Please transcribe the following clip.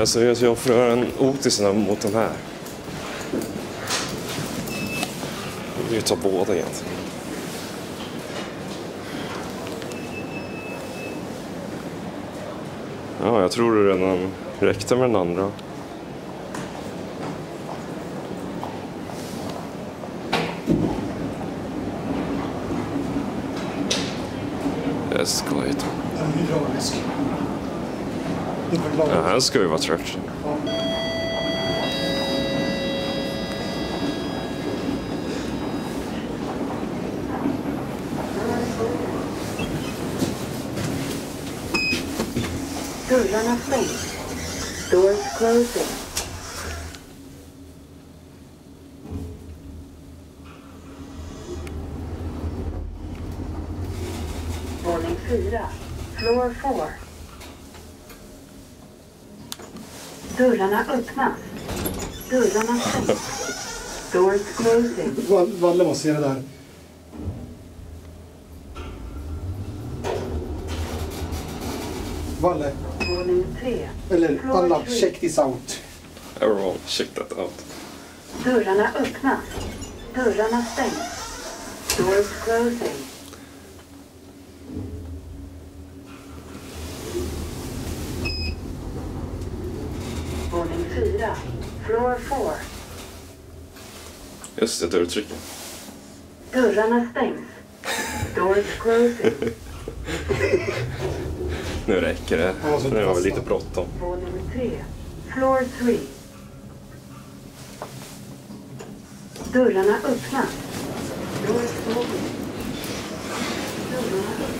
Alltså, jag jag offrar en Otisarna mot den här. Jag vill ju ta båda egentligen. Ja, jag tror det redan räckte med den andra. Det är skojigt. En hydraulisk. Inte glad. Det här ska ju vara trött. Dörrarna stängs. Doors closing. Våning fyra. Floor four. Dörrarna öppnas. Dörrarna stängs. Doors closing. Val- Valle måste se det där. Valle, Våning tre. eller alla, check this out. Everyone, check that out. Dörrarna öppnas. Dörrarna stängs. Doors closing. Våning fyra. Floor four. Just det, dörrtrycken. Dörrarna stängs. Doors closing. Nu räcker det. Nu har vi lite bråttom. Våning tre. Floor three. Dörrarna öppnas. Doors open. Dörrarna öppnas.